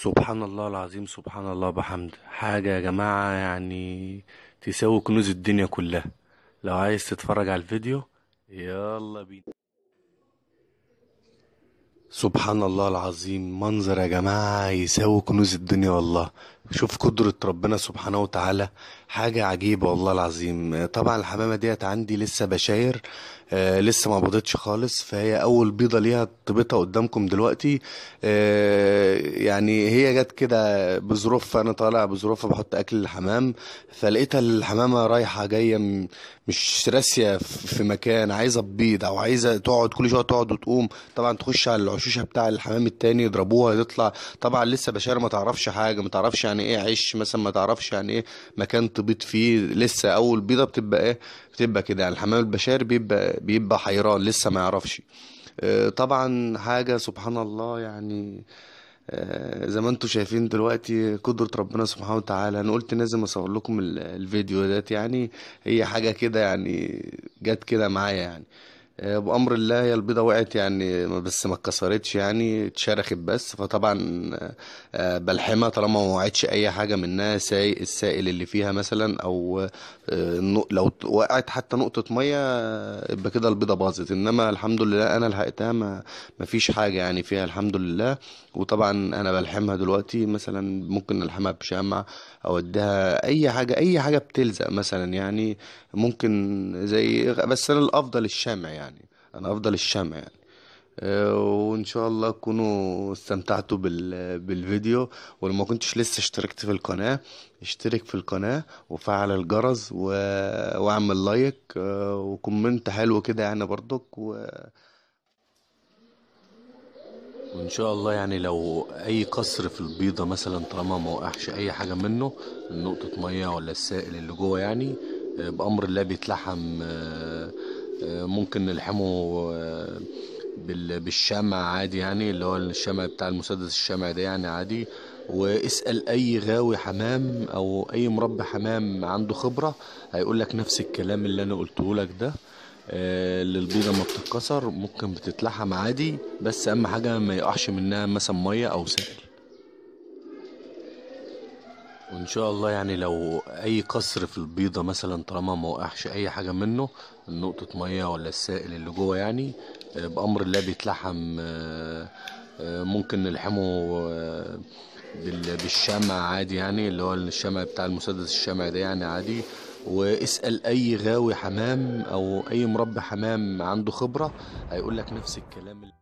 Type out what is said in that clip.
سبحان الله العظيم سبحان الله بحمد. حاجة يا جماعة يعني تساوي كنوز الدنيا كلها. لو عايز تتفرج على الفيديو يلا بينا. سبحان الله العظيم منظر يا جماعة يساوي كنوز الدنيا والله. شوف قدرة ربنا سبحانه وتعالى. حاجة عجيبة والله العظيم. طبعا الحمامة ديت عندي لسه بشاير آه لسه ما بيضتش خالص فهي أول بيضة ليها طبيتها قدامكم دلوقتي. آه يعني هي جت كده بظروف أنا طالع بظروف بحط أكل الحمام فلقيتها الحمامة رايحة جاية مش راسية في مكان عايزة تبيض أو عايزة تقعد كل شوية تقعد وتقوم. طبعا تخش على العشوشة بتاع الحمام التاني يضربوها تطلع طبعا لسه بشار ما تعرفش حاجة ما تعرفش يعني إيه عش مثلا ما تعرفش يعني إيه مكان تبيض فيه لسه أول بيضة بتبقى إيه؟ بتبقى كده. يعني الحمام البشري بيبقى بيبقى حيران لسه ما يعرفش. آه، طبعا حاجة سبحان الله يعني آه، زي ما أنتم شايفين دلوقتي قدرة ربنا سبحانه وتعالى. أنا قلت لازم أصور لكم ال- الفيديو ده يعني هي حاجة كده يعني جت كده معايا يعني. بأمر الله هي البيضة وقعت يعني بس ما اتكسرتش يعني اتشرخت بس. فطبعا آه، آه، بلحمها طالما ما وقعتش أي حاجة منها ساي السائل اللي فيها مثلا أو آه، لو وقعت حتى نقطة مية آه، يبقى كده البيضة باظت. إنما الحمد لله أنا لحقتها ما فيش حاجة يعني فيها الحمد لله. وطبعا أنا بلحمها دلوقتي مثلا ممكن ألحمها بشمع أو أديها أي حاجة أي حاجة بتلزق مثلا يعني ممكن زي بس أنا الأفضل الشمع يعني. أنا أفضل الشمع يعني. آه، وإن شاء الله تكونوا استمتعتوا بال... بالفيديو. ولو ما كنتش لسه اشتركت في القناة اشترك في القناة وفعل الجرس و... واعمل like آه، و comment حلو كده يعني برضك و... وإن شاء الله يعني لو أي قصر في البيضة مثلا طالما ما وقعش أي حاجة منه نقطة مية ولا السائل اللي جوه يعني آه، بأمر الله بيتلحم ممكن نلحمه آه، بال- بالشمع عادي يعني اللي هو الشمع بتاع المسدس الشمع ده يعني عادي. واسأل أي غاوي حمام أو أي مربي حمام عنده خبرة هيقول لك نفس الكلام اللي أنا قلته لك ده. آه، اللي البيضة ما بتتكسر ممكن بتتلحم عادي بس أهم حاجة ما يقعش منها مثلا مية أو سائل. وإن شاء الله يعني لو أي قصر في البيضة مثلا طالما ما وقعش أي حاجة منه نقطة مية ولا السائل اللي جوه يعني آه، بأمر الله بيتلحم آه، آه، ممكن نلحمه بال- بالشمع عادي يعني اللي هو الشمع بتاع المسدس الشمع ده يعني عادي. واسأل أي غاوي حمام أو أي مربي حمام عنده خبرة هيقول لك نفس الكلام. اللي